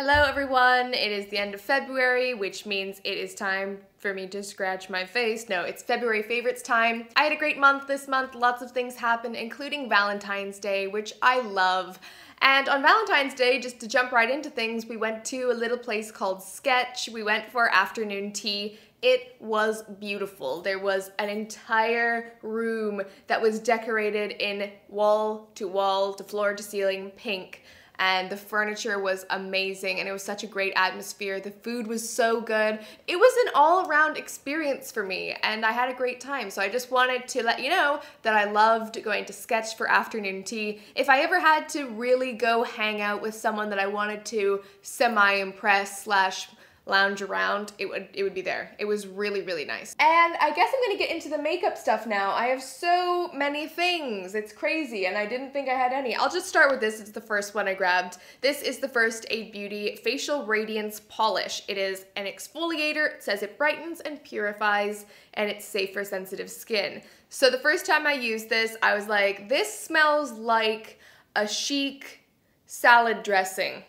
Hello everyone, it is the end of February, which means it is time for me to scratch my face. No, it's February favorites time. I had a great month this month, lots of things happened, including Valentine's Day, which I love. And on Valentine's Day, just to jump right into things, we went to a little place called Sketch. We went for afternoon tea. It was beautiful. There was an entire room that was decorated in wall to wall to floor to ceiling pink and the furniture was amazing and it was such a great atmosphere. The food was so good. It was an all around experience for me and I had a great time. So I just wanted to let you know that I loved going to Sketch for afternoon tea. If I ever had to really go hang out with someone that I wanted to semi impress slash lounge around, it would it would be there. It was really, really nice. And I guess I'm gonna get into the makeup stuff now. I have so many things. It's crazy, and I didn't think I had any. I'll just start with this. It's the first one I grabbed. This is the First Aid Beauty Facial Radiance Polish. It is an exfoliator. It says it brightens and purifies, and it's safe for sensitive skin. So the first time I used this, I was like, this smells like a chic salad dressing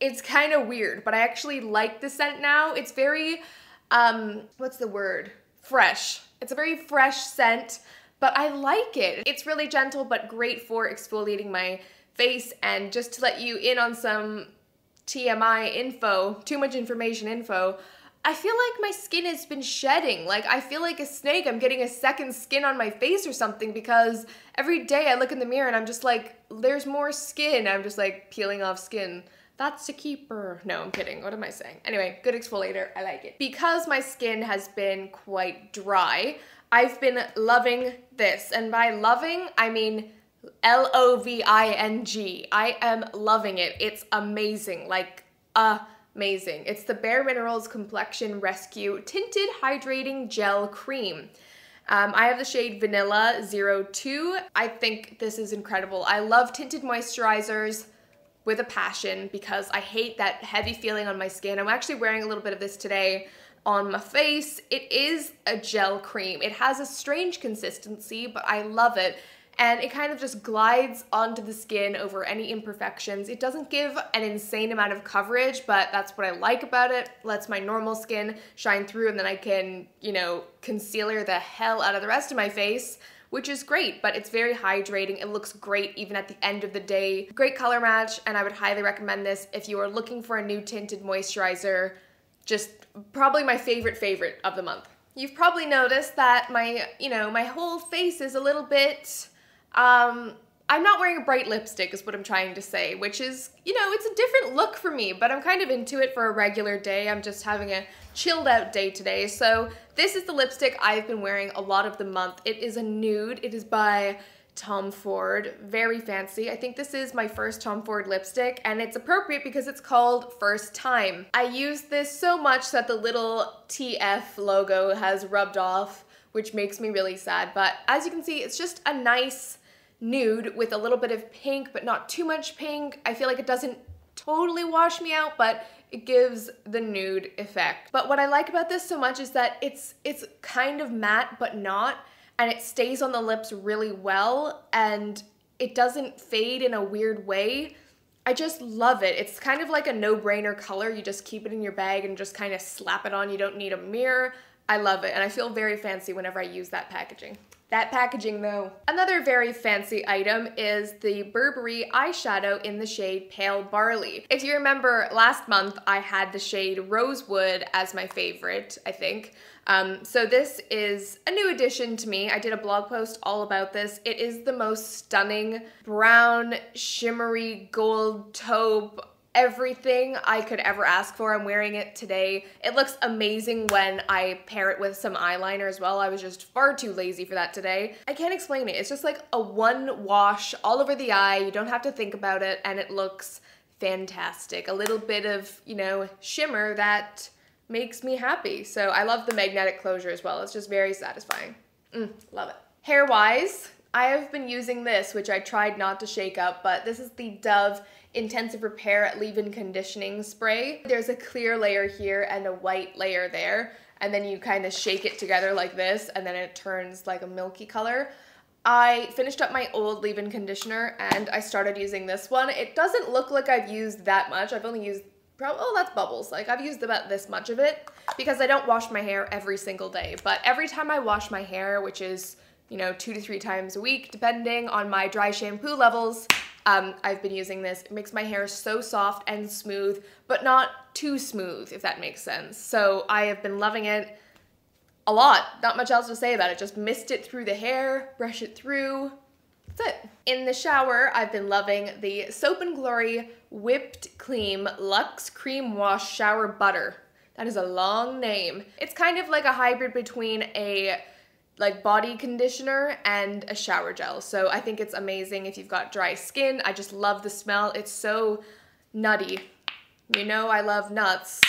it's kind of weird, but I actually like the scent now. It's very, um, what's the word? Fresh. It's a very fresh scent, but I like it. It's really gentle, but great for exfoliating my face. And just to let you in on some TMI info, too much information info, I feel like my skin has been shedding. Like I feel like a snake. I'm getting a second skin on my face or something because every day I look in the mirror and I'm just like, there's more skin. I'm just like peeling off skin. That's a keeper. No, I'm kidding. What am I saying? Anyway, good exfoliator. I like it. Because my skin has been quite dry, I've been loving this. And by loving, I mean L-O-V-I-N-G. I am loving it. It's amazing. Like, amazing. It's the Bare Minerals Complexion Rescue Tinted Hydrating Gel Cream. Um, I have the shade Vanilla 02. I think this is incredible. I love tinted moisturizers with a passion because I hate that heavy feeling on my skin. I'm actually wearing a little bit of this today on my face. It is a gel cream. It has a strange consistency, but I love it. And it kind of just glides onto the skin over any imperfections. It doesn't give an insane amount of coverage, but that's what I like about it. Lets my normal skin shine through and then I can, you know, concealer the hell out of the rest of my face which is great, but it's very hydrating. It looks great even at the end of the day. Great color match, and I would highly recommend this if you are looking for a new tinted moisturizer. Just probably my favorite favorite of the month. You've probably noticed that my, you know, my whole face is a little bit, um, I'm not wearing a bright lipstick is what I'm trying to say, which is, you know, it's a different look for me, but I'm kind of into it for a regular day. I'm just having a chilled out day today. So this is the lipstick I've been wearing a lot of the month. It is a nude. It is by Tom Ford. Very fancy. I think this is my first Tom Ford lipstick and it's appropriate because it's called First Time. I use this so much that the little TF logo has rubbed off, which makes me really sad. But as you can see, it's just a nice nude with a little bit of pink, but not too much pink. I feel like it doesn't totally wash me out, but it gives the nude effect. But what I like about this so much is that it's it's kind of matte, but not, and it stays on the lips really well, and it doesn't fade in a weird way. I just love it. It's kind of like a no-brainer color. You just keep it in your bag and just kind of slap it on. You don't need a mirror. I love it, and I feel very fancy whenever I use that packaging. That packaging though. Another very fancy item is the Burberry eyeshadow in the shade Pale Barley. If you remember last month, I had the shade Rosewood as my favorite, I think. Um, so this is a new addition to me. I did a blog post all about this. It is the most stunning brown, shimmery gold taupe everything I could ever ask for. I'm wearing it today. It looks amazing when I pair it with some eyeliner as well. I was just far too lazy for that today. I can't explain it. It's just like a one wash all over the eye. You don't have to think about it and it looks fantastic. A little bit of, you know, shimmer that makes me happy. So I love the magnetic closure as well. It's just very satisfying. Mm, love it. Hair-wise, I have been using this, which I tried not to shake up, but this is the Dove Intensive Repair Leave-In Conditioning Spray. There's a clear layer here and a white layer there, and then you kind of shake it together like this, and then it turns like a milky color. I finished up my old leave-in conditioner and I started using this one. It doesn't look like I've used that much. I've only used Pro oh, that's bubbles. Like I've used about this much of it because I don't wash my hair every single day. But every time I wash my hair, which is, you know, two to three times a week, depending on my dry shampoo levels, um, I've been using this. It makes my hair so soft and smooth, but not too smooth, if that makes sense. So I have been loving it a lot. Not much else to say about it. Just mist it through the hair, brush it through. That's it. In the shower, I've been loving the Soap and Glory Whipped Clean Luxe Cream Wash Shower Butter. That is a long name. It's kind of like a hybrid between a like body conditioner and a shower gel. So I think it's amazing if you've got dry skin. I just love the smell. It's so nutty. You know I love nuts.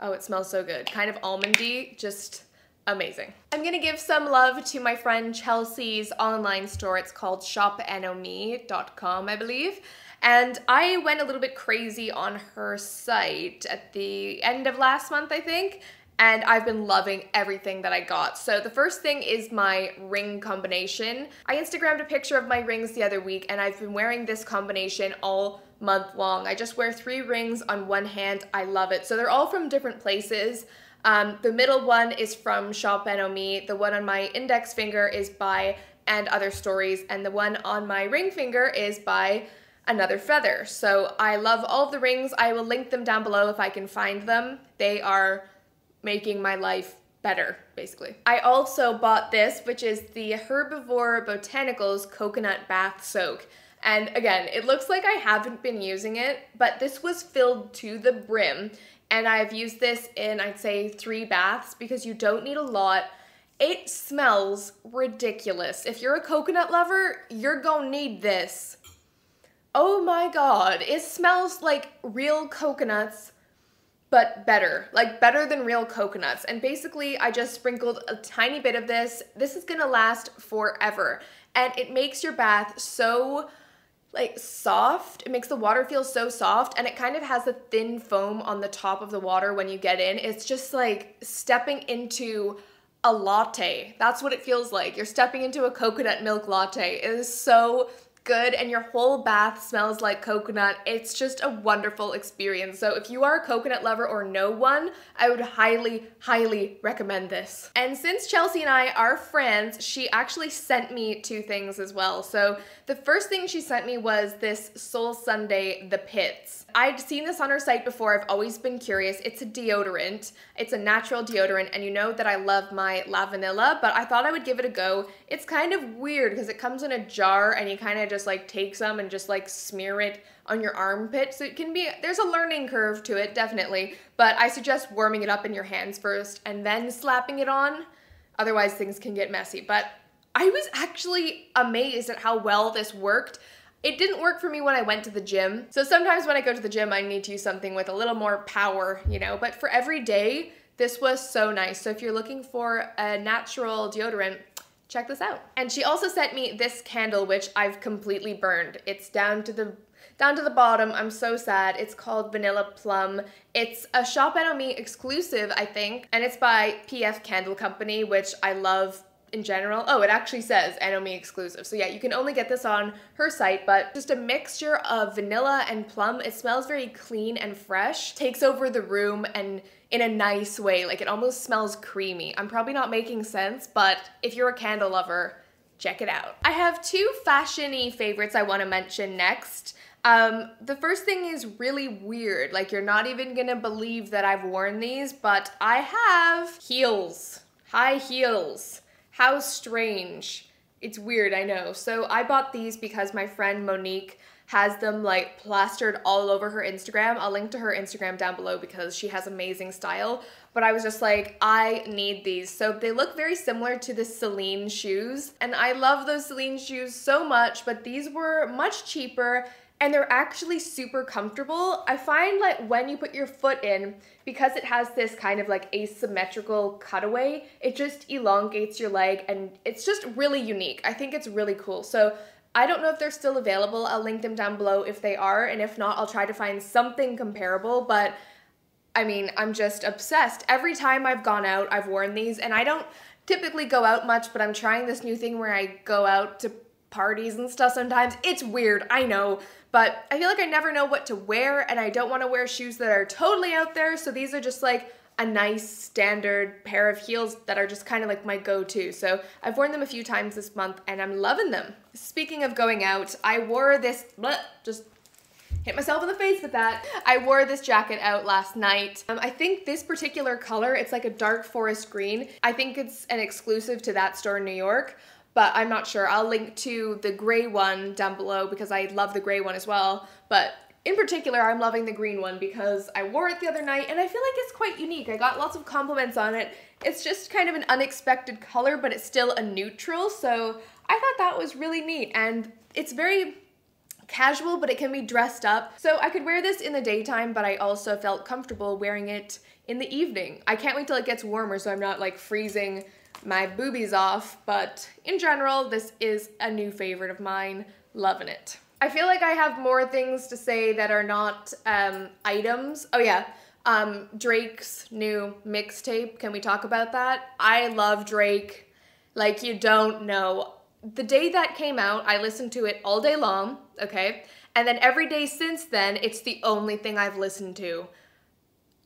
Oh, it smells so good. Kind of almondy, just amazing. I'm gonna give some love to my friend Chelsea's online store. It's called shopnome.com, I believe. And I went a little bit crazy on her site at the end of last month, I think, and I've been loving everything that I got. So the first thing is my ring combination. I Instagrammed a picture of my rings the other week and I've been wearing this combination all month long. I just wear three rings on one hand. I love it. So they're all from different places. Um, the middle one is from Shop NOME. The one on my index finger is by And Other Stories. And the one on my ring finger is by Another Feather. So I love all of the rings. I will link them down below if I can find them. They are making my life better, basically. I also bought this, which is the Herbivore Botanicals Coconut Bath Soak. And again, it looks like I haven't been using it, but this was filled to the brim. And I've used this in, I'd say, three baths because you don't need a lot. It smells ridiculous. If you're a coconut lover, you're gonna need this. Oh my god, it smells like real coconuts but better, like better than real coconuts. And basically I just sprinkled a tiny bit of this. This is gonna last forever. And it makes your bath so like soft. It makes the water feel so soft and it kind of has a thin foam on the top of the water when you get in. It's just like stepping into a latte. That's what it feels like. You're stepping into a coconut milk latte. It is so good and your whole bath smells like coconut. It's just a wonderful experience. So if you are a coconut lover or know one, I would highly, highly recommend this. And since Chelsea and I are friends, she actually sent me two things as well. So the first thing she sent me was this Soul Sunday The Pits. I'd seen this on her site before. I've always been curious. It's a deodorant. It's a natural deodorant and you know that I love my La Vanilla, but I thought I would give it a go. It's kind of weird because it comes in a jar and you kind of just just like take some and just like smear it on your armpit. So it can be, there's a learning curve to it, definitely. But I suggest warming it up in your hands first and then slapping it on. Otherwise things can get messy. But I was actually amazed at how well this worked. It didn't work for me when I went to the gym. So sometimes when I go to the gym, I need to use something with a little more power, you know, but for every day, this was so nice. So if you're looking for a natural deodorant, check this out. And she also sent me this candle, which I've completely burned. It's down to the down to the bottom. I'm so sad. It's called Vanilla Plum. It's a Shop NOME exclusive, I think, and it's by PF Candle Company, which I love in general. Oh, it actually says NOME exclusive. So yeah, you can only get this on her site, but just a mixture of vanilla and plum. It smells very clean and fresh, takes over the room and in a nice way. Like it almost smells creamy. I'm probably not making sense, but if you're a candle lover, check it out. I have two fashiony favorites I want to mention next. Um, the first thing is really weird. Like you're not even gonna believe that I've worn these, but I have heels. High heels. How strange. It's weird, I know. So I bought these because my friend Monikh has them like plastered all over her Instagram. I'll link to her Instagram down below because she has amazing style. But I was just like, I need these. So they look very similar to the Celine shoes. And I love those Celine shoes so much, but these were much cheaper and they're actually super comfortable. I find like when you put your foot in, because it has this kind of like asymmetrical cutaway, it just elongates your leg and it's just really unique. I think it's really cool. So I don't know if they're still available. I'll link them down below if they are, and if not, I'll try to find something comparable, but I mean, I'm just obsessed. Every time I've gone out, I've worn these, and I don't typically go out much, but I'm trying this new thing where I go out to parties and stuff sometimes. It's weird, I know, but I feel like I never know what to wear and I don't want to wear shoes that are totally out there. So these are just like a nice standard pair of heels that are just kind of like my go-to. So I've worn them a few times this month and I'm loving them. Speaking of going out, I wore this, bleh, just hit myself in the face with that. I wore this jacket out last night. Um, I think this particular color, it's like a dark forest green. I think it's an exclusive to that store in New York, but I'm not sure. I'll link to the gray one down below because I love the gray one as well. But in particular, I'm loving the green one because I wore it the other night and I feel like it's quite unique. I got lots of compliments on it. It's just kind of an unexpected color, but it's still a neutral. So I thought that was really neat. And it's very casual, but it can be dressed up. So I could wear this in the daytime, but I also felt comfortable wearing it in the evening. I can't wait till it gets warmer so I'm not like freezing my boobies off, but in general, this is a new favorite of mine. Loving it. I feel like I have more things to say that are not um, items. Oh yeah, um, Drake's new mixtape. Can we talk about that? I love Drake like you don't know. The day that came out, I listened to it all day long, okay? And then every day since then, it's the only thing I've listened to.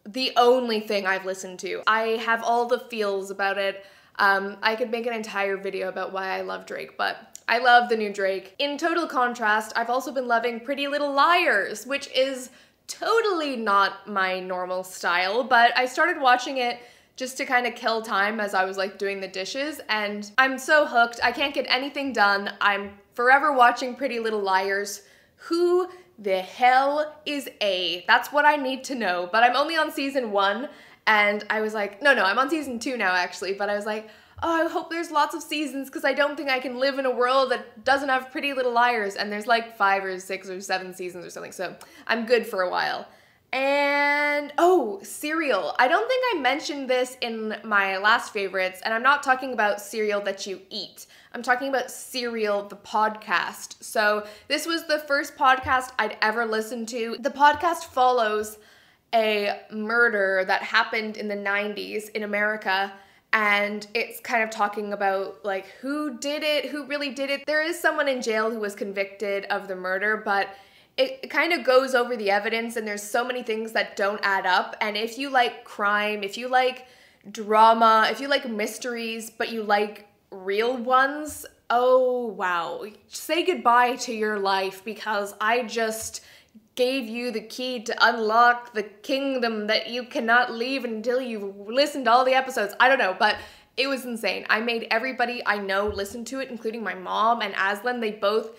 The only thing I've listened to. I have all the feels about it. Um, I could make an entire video about why I love Drake, but I love the new Drake. In total contrast, I've also been loving Pretty Little Liars, which is totally not my normal style, but I started watching it just to kind of kill time as I was like doing the dishes and I'm so hooked. I can't get anything done. I'm forever watching Pretty Little Liars. Who the hell is A? That's what I need to know. But I'm only on season one and I was like, no, no, I'm on season two now actually, but I was like, oh, I hope there's lots of seasons because I don't think I can live in a world that doesn't have Pretty Little Liars. And there's like five or six or seven seasons or something, so I'm good for a while. And oh, cereal. I don't think I mentioned this in my last favorites, and I'm not talking about cereal that you eat. I'm talking about Serial, the podcast. So, this was the first podcast I'd ever listened to. The podcast follows a murder that happened in the 90s in America and it's kind of talking about like who did it, who really did it. There is someone in jail who was convicted of the murder, but it kind of goes over the evidence and there's so many things that don't add up. And if you like crime, if you like drama, if you like mysteries, but you like real ones, oh wow. Say goodbye to your life because I just gave you the key to unlock the kingdom that you cannot leave until you've listened to all the episodes. I don't know, but it was insane. I made everybody I know listen to it, including my mom and Aslan. They both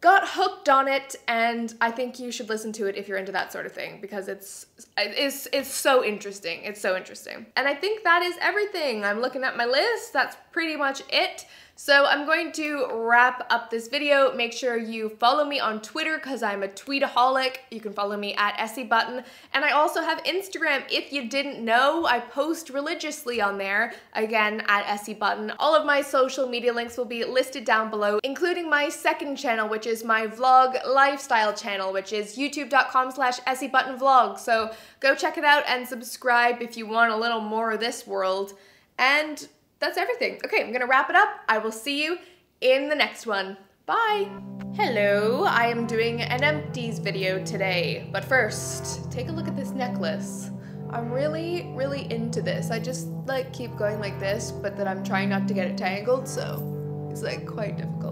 got hooked on it and I think you should listen to it if you're into that sort of thing because it's it's it's so interesting. It's so interesting. And I think that is everything. I'm looking at my list. That's pretty much it. So I'm going to wrap up this video. Make sure you follow me on Twitter because I'm a tweetaholic. You can follow me at Essie Button. And I also have Instagram. If you didn't know, I post religiously on there, again, at Essie Button. All of my social media links will be listed down below, including my second channel, which is my vlog lifestyle channel, which is youtube.com slash Essie Button Vlog. So go check it out and subscribe if you want a little more of this world. And that's everything. Okay, I'm gonna wrap it up. I will see you in the next one. Bye! Hello, I am doing an empties video today, but first, take a look at this necklace. I'm really, really into this. I just like keep going like this, but then I'm trying not to get it tangled, so it's like quite difficult.